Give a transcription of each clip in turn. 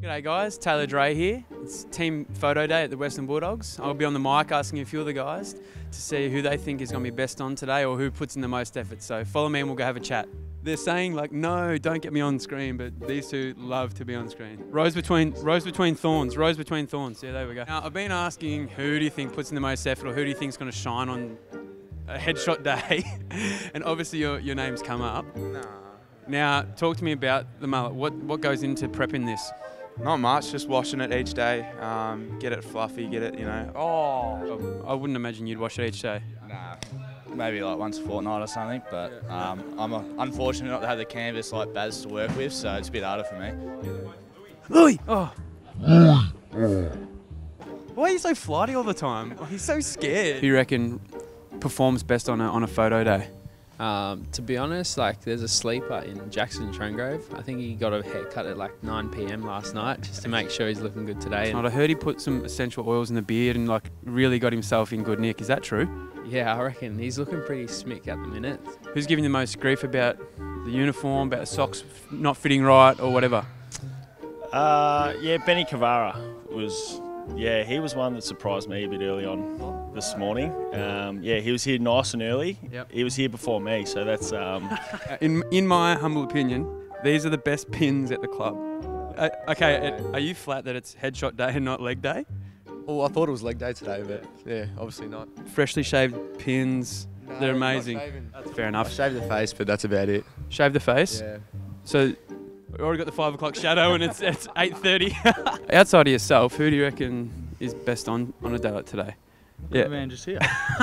G'day guys, Taylor Duryea here. It's team photo day at the Western Bulldogs. I'll be on the mic asking a few of the guys to see who they think is going to be best on today or who puts in the most effort. So follow me and we'll go have a chat. They're saying like, no, don't get me on screen, but these two love to be on screen. Rose between rose between thorns, rose between thorns. Yeah, there we go. Now I've been asking who do you think puts in the most effort or who do you think is going to shine on a headshot day, and obviously your, your name's come up. Nah. Now talk to me about the mullet. What what goes into prepping this? Not much, just washing it each day. Um, get it fluffy, get it, you know. Oh, I wouldn't imagine you'd wash it each day. Nah, maybe like once a fortnight or something. But um, I'm unfortunate not to have the canvas like Baz to work with, so it's a bit harder for me. Louis! Oh. Why are you so flighty all the time? Oh, he's so scared. Who you reckon performs best on a, on a photo day? Um, to be honest, like there's a sleeper in Jackson Trengrove. I think he got a haircut at like 9 p.m. last night just to make sure he's looking good today. And I heard he put some essential oils in the beard and like really got himself in good nick. Is that true? yeah, I reckon he's looking pretty smick at the minute. Who's giving the most grief about the uniform, about the socks not fitting right, or whatever? Uh, yeah, Benny Cavarra was, yeah, he was one that surprised me a bit early on this morning. Um, yeah, he was here nice and early. Yep. He was here before me, so that's um, In in my humble opinion, these are the best pins at the club. Uh, okay, uh, are you flat that it's headshot day and not leg day? Well, I thought it was leg day today, but yeah, obviously not. Freshly shaved pins, they're amazing. shaving. That's fair I enough. shaved the face, but that's about it. Shave the face. Yeah. So we already got the five o'clock shadow, and it's it's eight thirty. Outside of yourself, who do you reckon is best on on a day like today? Yeah. man just here.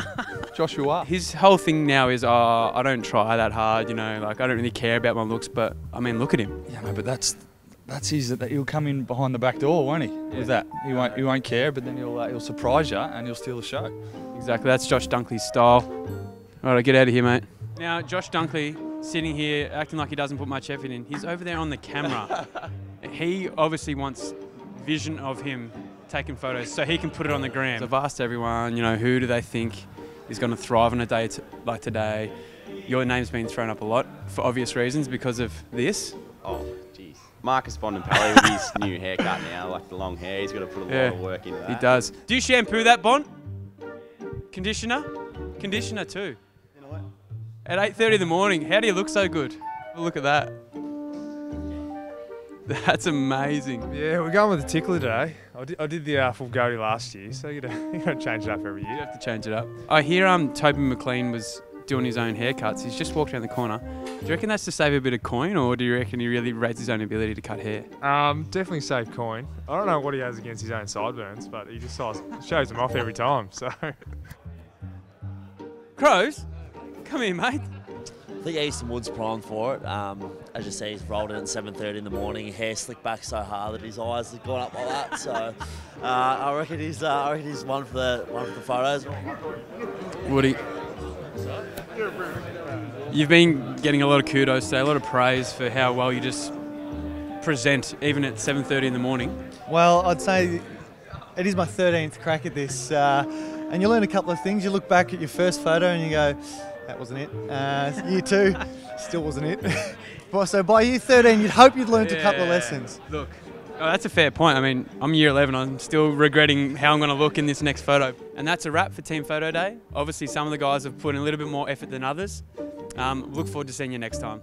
Joshua. His whole thing now is, oh, I don't try that hard, you know, like I don't really care about my looks, but I mean, look at him. Yeah, no, but that's that's his. That he'll come in behind the back door, won't he? With that, he won't he won't care, but then he'll uh, he'll surprise you and he'll steal the show. Exactly, that's Josh Dunkley's style. All right, get out of here, mate. Now, Josh Dunkley sitting here acting like he doesn't put much effort in. He's over there on the camera. he obviously wants vision of him taking photos so he can put it on the gram. I've asked everyone, you know, who do they think is going to thrive on a day t- like today? Your name's been thrown up a lot for obvious reasons because of this. Oh, jeez. Marcus Bontempelli with his new haircut now, like the long hair, he's got to put a lot of work into that. He does. Do you shampoo that, Bond? Conditioner? Conditioner too. At 8.30 in the morning, how do you look so good? Look at that. That's amazing. Yeah, we're going with the tickler today. I did, I did the uh, full goatee last year, so you gotta, you gotta change it up every year. You have to change it up. I hear um Toby McLean was doing his own haircuts. He's just walked around the corner. Do you reckon that's to save a bit of coin, or do you reckon he really rates his own ability to cut hair? Um, definitely save coin. I don't know what he has against his own sideburns, but he just shows them off every time. So Crows, come here, mate. I think Easton Wood's primed for it. Um, as you see, he's rolled in at 7.30 in the morning. Hair slicked back so hard that his eyes have gone up like that. So uh, I reckon he's uh, I reckon he's one for the one for the photos. Woody. You've been getting a lot of kudos today, a lot of praise for how well you just present, even at 7:30 in the morning. Well, I'd say it is my 13th crack at this, uh, and you learn a couple of things. You look back at your first photo and you go, that wasn't it. Uh, year two, still wasn't it. So by year 13, you'd hope you'd learned a couple of lessons. Look, oh, that's a fair point. I mean, I'm year 11. I'm still regretting how I'm going to look in this next photo. And that's a wrap for Team Photo Day. Obviously, some of the guys have put in a little bit more effort than others. Um, look forward to seeing you next time.